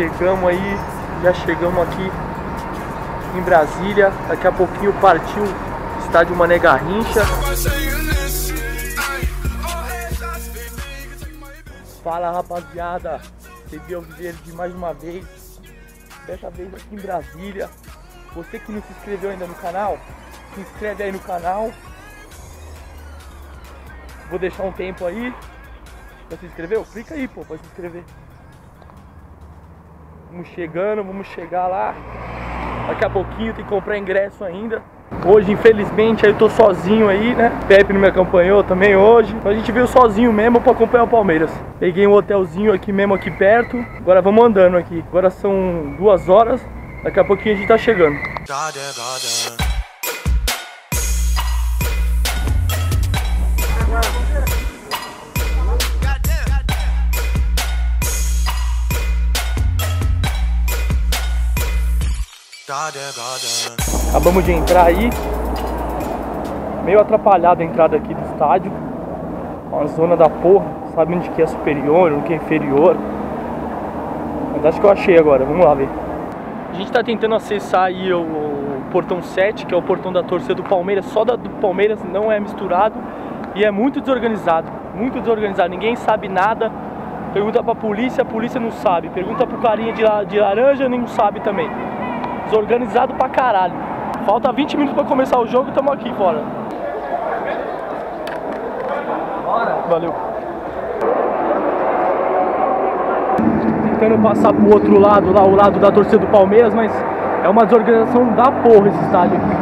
Chegamos aí, já chegamos aqui em Brasília. Daqui a pouquinho partiu estádio Mané Garrincha. Fala rapaziada, recebi o verde mais uma vez. Dessa vez aqui em Brasília. Você que não se inscreveu ainda no canal, se inscreve aí no canal. Vou deixar um tempo aí. Já se inscreveu? Clica aí, pô, pra se inscrever. Vamos chegando, vamos chegar lá. Daqui a pouquinho tem que comprar ingresso ainda. Hoje, infelizmente, aí eu tô sozinho aí, né? Pepe não me acompanhou também hoje. Então a gente veio sozinho mesmo pra acompanhar o Palmeiras. Peguei um hotelzinho aqui mesmo, aqui perto. Agora vamos andando aqui. Agora são duas horas. Daqui a pouquinho a gente tá chegando. Acabamos de entrar aí. Meio atrapalhada a entrada aqui do estádio. Uma zona da porra. Sabe onde que é superior, onde que é inferior. Mas acho que eu achei agora. Vamos lá ver. A gente tá tentando acessar aí o, o portão 7, que é o portão da torcida do Palmeiras. Só da, do Palmeiras não é misturado. E é muito desorganizado. Muito desorganizado. Ninguém sabe nada. Pergunta pra polícia, a polícia não sabe. Pergunta pro carinha de, la- de laranja, não sabe também. Desorganizado pra caralho. Falta 20 minutos pra começar o jogo e estamos aqui fora. Valeu. Tentando passar pro outro lado, lá o lado da torcida do Palmeiras, mas é uma desorganização da porra esse estádio aqui.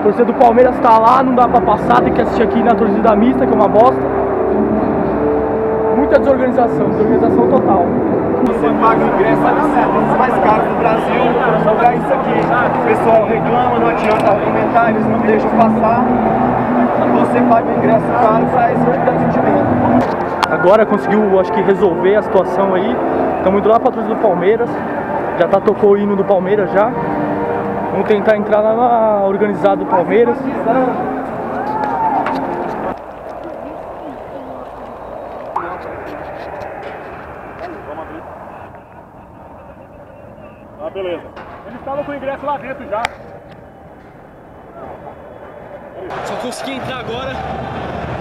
A torcida do Palmeiras tá lá, não dá pra passar, tem que assistir aqui na torcida mista, que é uma bosta. Muita desorganização, desorganização total. Você paga o ingresso absurdos mais caros do Brasil pra isso aqui. O pessoal reclama, não adianta argumentar, eles não deixam passar. Você paga o ingresso caro pra esse tipo de atendimento. Agora conseguiu, acho que, resolver a situação aí. Estamos indo lá pra torcida do Palmeiras. Já tá tocou o hino do Palmeiras já. Vamos tentar entrar lá na organizada do Palmeiras. Ah, beleza. Eles estavam com o ingresso lá dentro já. Só consegui entrar agora.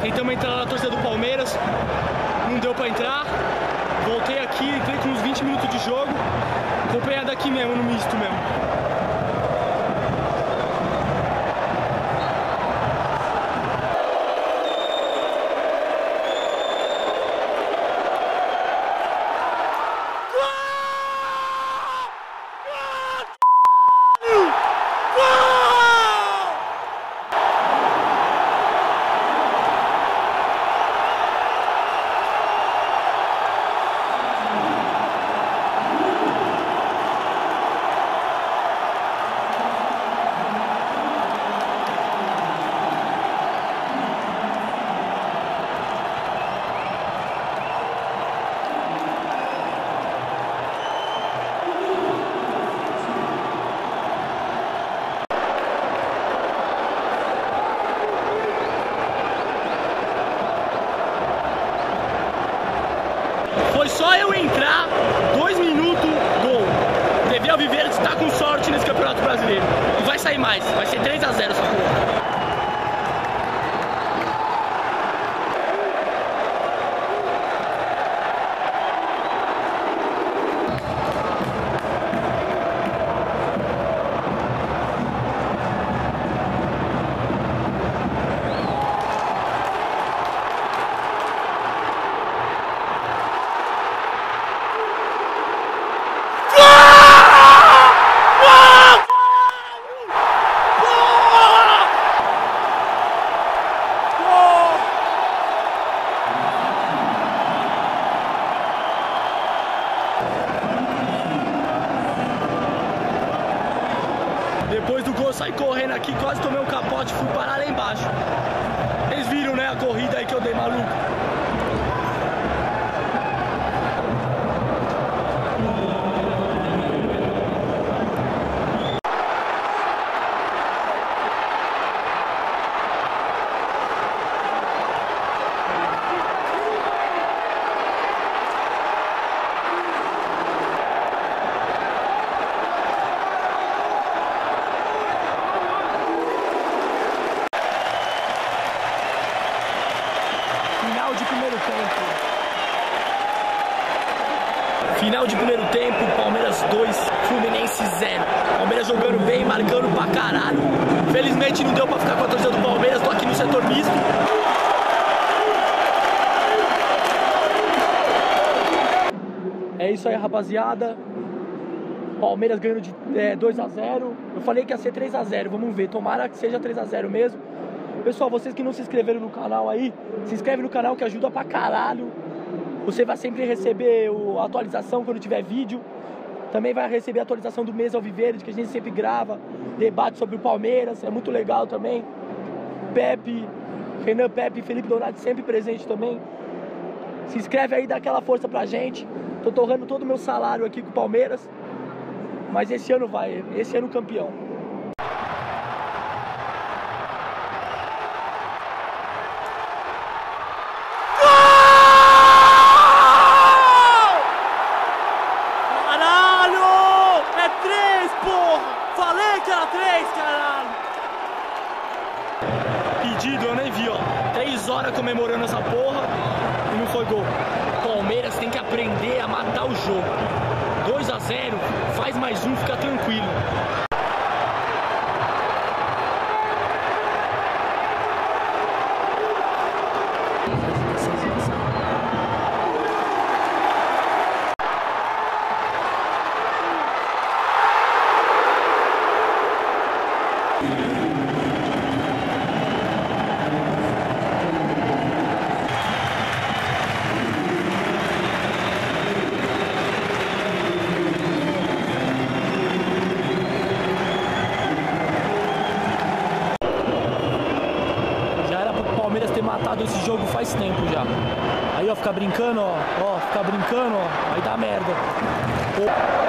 Tentamos entrar na torcida do Palmeiras. Não deu pra entrar. Voltei aqui, entrei com uns 20 minutos de jogo. Acompanhado daqui mesmo, no misto mesmo. Quase tomei um capote, fui parar lá embaixo. Eles viram, né, a corrida aí que eu dei maluco. Primeiro tempo, Palmeiras 2, Fluminense 0. Palmeiras jogando bem, marcando pra caralho. Felizmente não deu pra ficar com a torcida do Palmeiras, tô aqui no setor misto. É isso aí, rapaziada. Palmeiras ganhando de é, 2 a 0 Eu falei que ia ser 3 a 0 vamos ver. Tomara que seja 3 a 0 mesmo. Pessoal, vocês que não se inscreveram no canal aí, se inscreve no canal que ajuda pra caralho. Você vai sempre receber a atualização quando tiver vídeo. Também vai receber a atualização do mês Alviverde, que a gente sempre grava. Debate sobre o Palmeiras, é muito legal também. Pepe, Renan Pepe Felipe Donati sempre presente também. Se inscreve aí, dá aquela força pra gente. Tô torrando todo o meu salário aqui com o Palmeiras. Mas esse ano vai, esse ano campeão. Horas comemorando essa porra e não foi gol. Palmeiras tem que aprender a matar o jogo. 2 a 0 faz mais um, fica tranquilo. Matado esse jogo faz tempo já. Aí, ó, ficar brincando, ó. Ó, ficar brincando, ó. Aí dá merda.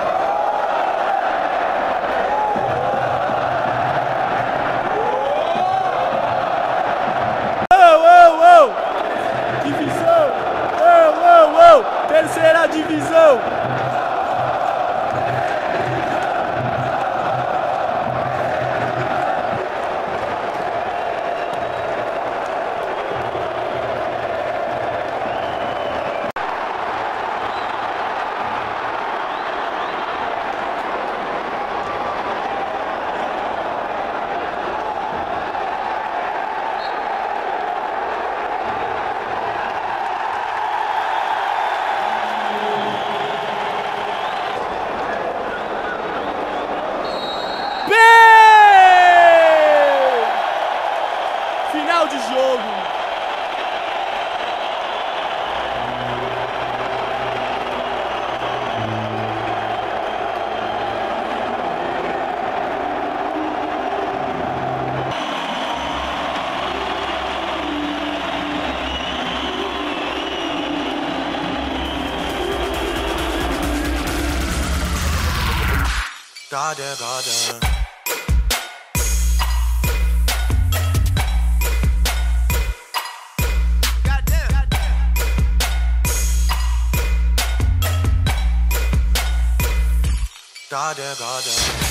Goddamn, goddamn.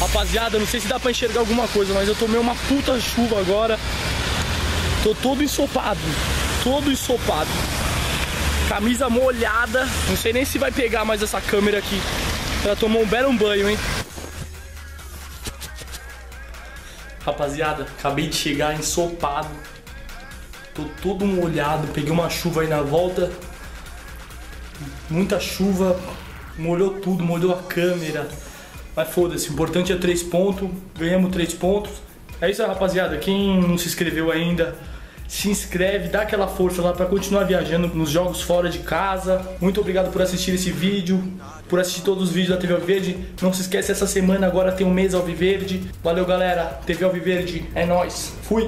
Rapaziada, não sei se dá pra enxergar alguma coisa, mas eu tomei uma puta chuva agora. Tô todo ensopado. Todo ensopado. Camisa molhada. Não sei nem se vai pegar mais essa câmera aqui. Ela tomou um belo banho, hein? Rapaziada, acabei de chegar ensopado. Tô todo molhado. Peguei uma chuva aí na volta. Muita chuva. Molhou tudo, molhou a câmera. Mas foda-se, o importante é três pontos. Ganhamos três pontos. É isso aí, rapaziada. Quem não se inscreveu ainda, se inscreve, dá aquela força lá pra continuar viajando nos jogos fora de casa. Muito obrigado por assistir esse vídeo, por assistir todos os vídeos da TV Alviverde. Não se esquece, essa semana agora tem um mês Alviverde. Valeu, galera. TV Alviverde, é nóis. Fui.